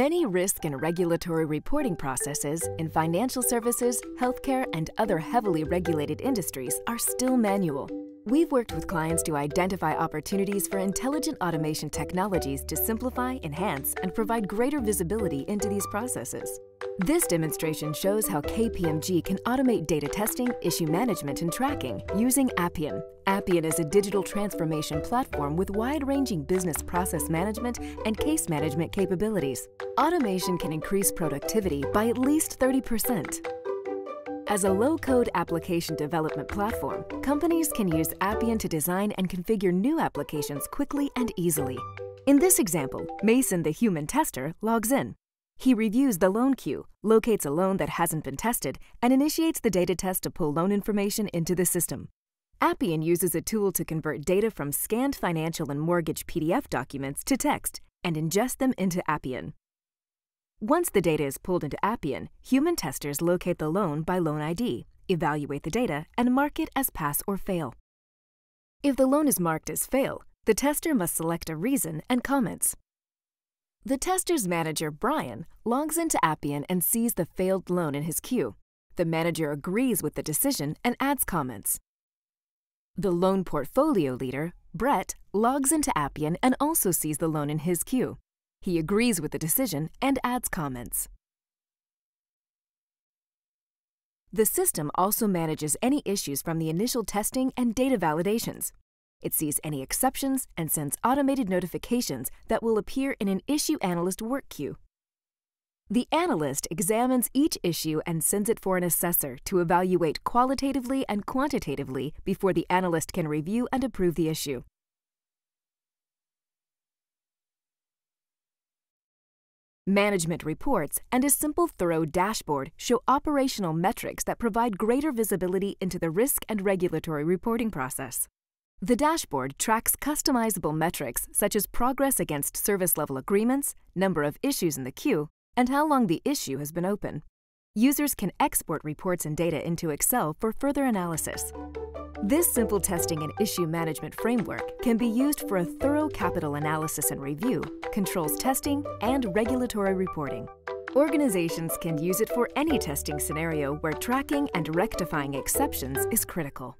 Many risk and regulatory reporting processes in financial services, healthcare, and other heavily regulated industries are still manual. We've worked with clients to identify opportunities for intelligent automation technologies to simplify, enhance, and provide greater visibility into these processes. This demonstration shows how KPMG can automate data testing, issue management, and tracking using Appian. Appian is a digital transformation platform with wide-ranging business process management and case management capabilities. Automation can increase productivity by at least 30%. As a low-code application development platform, companies can use Appian to design and configure new applications quickly and easily. In this example, Mason, the human tester, logs in. He reviews the loan queue, locates a loan that hasn't been tested, and initiates the data test to pull loan information into the system. Appian uses a tool to convert data from scanned financial and mortgage PDF documents to text and ingest them into Appian. Once the data is pulled into Appian, human testers locate the loan by loan ID, evaluate the data, and mark it as pass or fail. If the loan is marked as fail, the tester must select a reason and comments. The tester's manager, Brian, logs into Appian and sees the failed loan in his queue. The manager agrees with the decision and adds comments. The loan portfolio leader, Brett, logs into Appian and also sees the loan in his queue. He agrees with the decision and adds comments. The system also manages any issues from the initial testing and data validations. It sees any exceptions and sends automated notifications that will appear in an issue analyst work queue. The analyst examines each issue and sends it for an assessor to evaluate qualitatively and quantitatively before the analyst can review and approve the issue. Management reports and a simple, thorough dashboard show operational metrics that provide greater visibility into the risk and regulatory reporting process. The dashboard tracks customizable metrics such as progress against service level agreements, number of issues in the queue, and how long the issue has been open. Users can export reports and data into Excel for further analysis. This simple testing and issue management framework can be used for a thorough capital analysis and review, controls testing, and regulatory reporting. Organizations can use it for any testing scenario where tracking and rectifying exceptions is critical.